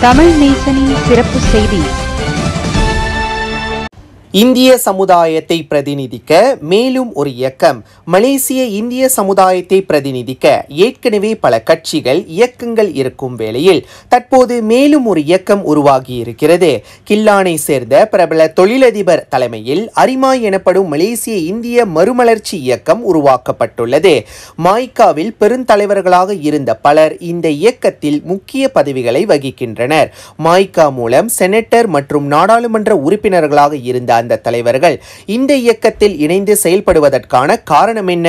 தமிழ் நேசனின் சிறப்பு செய்தி. இந்திய சமுதாயத்தை பிரதிநிதிக்க மேலும் ஒரு இயக்கம். மலேசிய இந்திய சமுதாயத்தை பிரதிநிதிக்க ஏற்கனவே பல கட்சிகள் இயக்கங்கள் இருக்கும் வேளையில் தற்போது மேலும் ஒரு இயக்கம் உருவாகி இருக்கிறது கில்லானை சேர்ந்த பிரபல தொழிலதிபர் தலைமையில் அரிமா எனப்படும் மலேசிய இந்திய மறுமலர்ச்சி இயக்கம் உருவாக்கப்பட்டுள்ளது. மாய்காவில் பெருந்தலைவர்களாக இருந்த பலர் இந்த இயக்கத்தில் முக்கிய பதவிகளை வகிக்கின்றனர். மாய்கா மூலம் செனட்டர் மற்றும் நாடாளுமன்ற உறுப்பினர்களாக இருந்த அந்த தலைவர்கள் இந்த இயக்கத்தில் இணைந்து செயல்படுவதற்கான காரணம் என்ன?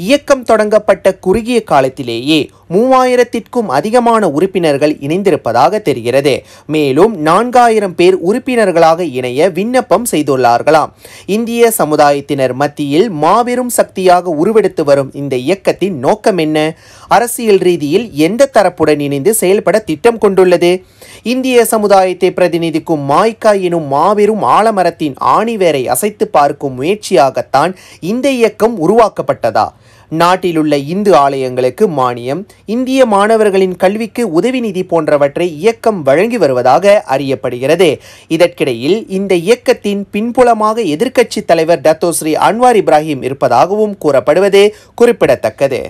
இயக்கம் தொடங்கப்பட்ட குறுகிய காலத்திலேயே மூவாயிரத்திற்கும் அதிகமான உறுப்பினர்கள் இணைந்திருப்பதாக தெரிகிறது. மேலும் நான்காயிரம் பேர் உறுப்பினர்களாக இணைய விண்ணப்பம் செய்துள்ளார்களாம். இந்திய சமுதாயத்தினர் மத்தியில் மாபெரும் சக்தியாக உருவெடுத்து வரும் இந்த இயக்கத்தின் நோக்கம் என்ன? அரசியல் ரீதியில் எந்த தரப்புடன் இணைந்து செயல்பட திட்டம் கொண்டுள்ளது? இந்திய சமுதாயத்தை பிரதிநிதிக்கும் மாய்கா எனும் மாபெரும் ஆலமரத்தின் ஆணிவேரை அசைத்து பார்க்கும் முயற்சியாகத்தான் இந்த இயக்கம் உருவாக்கப்பட்டதா? நாட்டிலுள்ள இந்து ஆலயங்களுக்கு மானியம் இந்திய மாணவர்களின் கல்விக்கு உதவி நிதி போன்றவற்றை இயக்கம் வழங்கி வருவதாக அறியப்படுகிறது. இதற்கிடையில் இந்த இயக்கத்தின் பின்புலமாக எதிர்க்கட்சி தலைவர் டத்தோஸ்ரீ அன்வார் இப்ராஹிம் இருப்பதாகவும் கூறப்படுவது குறிப்பிடத்தக்கது.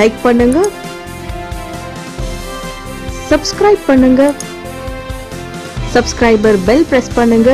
லைக் பண்ணுங்க. சப்ஸ்கிரைப் பண்ணுங்க. சப்ஸ்கிரைபர் பெல் பிரஸ் பண்ணுங்க.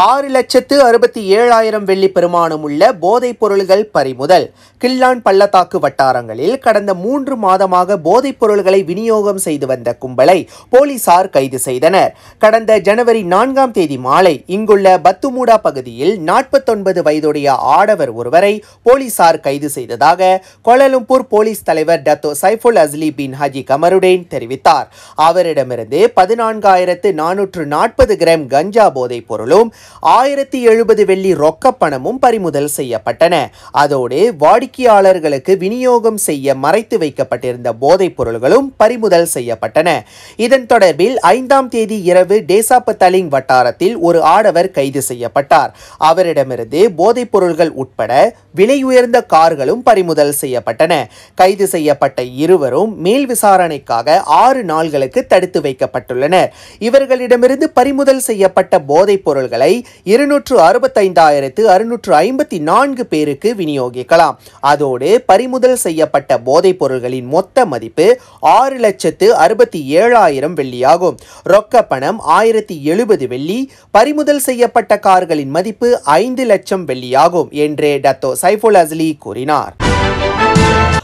ஆறு லட்சத்து அறுபத்தி ஏழாயிரம் வெள்ளி பெருமானம் உள்ள போதைப் பொருள்கள் பறிமுதல். கில்லான் பள்ளத்தாக்கு வட்டாரங்களில் கடந்த மூன்று மாதமாக போதைப் பொருள்களை விநியோகம் செய்து வந்த கும்பலை போலீசார் கைது செய்தனர். கடந்த ஜனவரி நான்காம் தேதி மாலை இங்குள்ள பத்துமூடா பகுதியில் நாற்பத்தொன்பது வயதுடைய ஆடவர் ஒருவரை போலீசார் கைது செய்ததாக கோலாலம்பூர் போலீஸ் தலைவர் Dato Saiful Azli bin Haji Kamarudin தெரிவித்தார். அவரிடமிருந்து பதினான்காயிரத்து நானூற்று நாற்பது கிராம் கஞ்சா போதைப் பொருளும் ஆயிரத்தி எழுபது வெள்ளி ரொக்க பணமும் பறிமுதல் செய்யப்பட்டன. அதோடு வாடிக்கையாளர்களுக்கு விநியோகம் செய்ய மறைத்து வைக்கப்பட்டிருந்த போதைப் பொருள்களும் பறிமுதல் செய்யப்பட்டன. இதன் தொடர்பில் ஐந்தாம் தேதி இரவு டேசாப்பத்தலிங் வட்டாரத்தில் ஒரு ஆடவர் கைது செய்யப்பட்டார். அவரிடமிருந்து போதைப் பொருள்கள் உட்பட விலை உயர்ந்த கார்களும் பறிமுதல் செய்யப்பட்டன. கைது செய்யப்பட்ட இருவரும் மேல் விசாரணைக்காக ஆறு நாள்களுக்கு தடுத்து வைக்கப்பட்டுள்ளனர். இவர்களிடமிருந்து பறிமுதல் செய்யப்பட்ட போதைப் பொருள்களை இருநூற்று அறுபத்தைந்தாயிரத்து அறுநூற்று ஐம்பத்தி நான்கு பேருக்கு விநியோகிக்கலாம். அதோடு பறிமுதல் செய்யப்பட்ட போதைப் பொருள்களின் மொத்த மதிப்பு ஆறு லட்சத்து அறுபத்தி ஏழாயிரம் வெள்ளியாகும். ரொக்க பணம் ஆயிரத்தி எழுபது வெள்ளி பறிமுதல் செய்யப்பட்ட கார்களின் மதிப்பு ஐந்து லட்சம் வெள்ளியாகும் என்று டத்தோ சைஃபுல் அஸ்லி கூறினார்.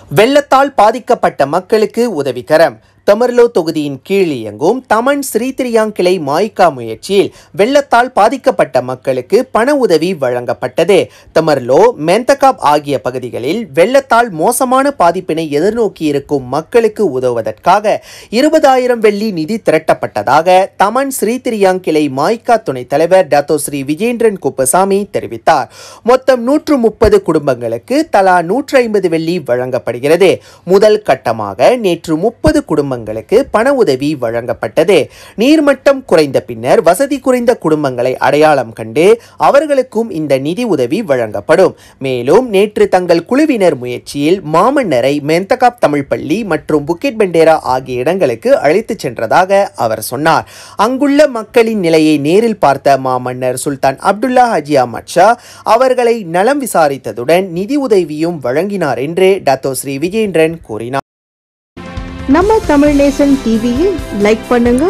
வெள்ளத்தால் பாதிக்கப்பட்ட மக்களுக்கு உதவிக்கரம் தமர்லோ தொகுதியின் கீழ் இயங்கும் தமன் ஸ்ரீதிரியாங் கிளை மாய்கா முயற்சியில் வெள்ளத்தால் பாதிக்கப்பட்ட மக்களுக்கு பண உதவி வழங்கப்பட்டது. தமர்லோ மெந்தகாப் ஆகிய பகுதிகளில் வெள்ளத்தால் மோசமான பாதிப்பினை எதிர்நோக்கி இருக்கும் மக்களுக்கு உதவுவதற்காக இருபதாயிரம் வெள்ளி நிதி திரட்டப்பட்டதாக தமன் ஸ்ரீதிரியாங் கிளை மாய்கா துணைத் தலைவர் டாத்தோ ஸ்ரீ விஜேந்திரன் குப்பசாமி தெரிவித்தார். மொத்தம் நூற்று முப்பது குடும்பங்களுக்கு தலா நூற்றி ஐம்பது வெள்ளி வழங்கப்படுகிறது. முதல் கட்டமாக நேற்று முப்பது குடும்பங்களுக்கு பண உதவி வழங்கப்பட்டது. நீர்மட்டம் குறைந்த பின்னர் வசதி குறைந்த குடும்பங்களை அடையாளம் கண்டு அவர்களுக்கும் இந்த நிதி உதவி வழங்கப்படும். மேலும் நேற்று தங்கள் குழுவினர் முயற்சியில் மாமன்னரை மெந்தகாப் தமிழ் பள்ளி மற்றும் புக்கெட் பெண்டேரா ஆகிய இடங்களுக்கு அழைத்துச் சென்றதாக அவர் சொன்னார். அங்குள்ள மக்களின் நிலையை நேரில் பார்த்த மாமன்னர் சுல்தான் அப்துல்லா ஹஜி அஹமத் ஷா அவர்களை நலம் விசாரித்ததுடன் நிதி உதவியும் வழங்கினார் என்று டத்தோ ஸ்ரீ விஜேந்திரன் கூறினார். நம்ம தமிழ் நேசன் டிவியில் லைக் பண்ணுங்க.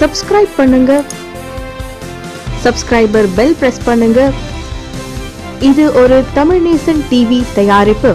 சப்ஸ்கிரைப் பண்ணுங்க. சப்ஸ்கிரைபர் பெல் பிரஸ் பண்ணுங்க. இது ஒரு தமிழ் நேசன் டிவி தயாரிப்பு.